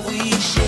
we share.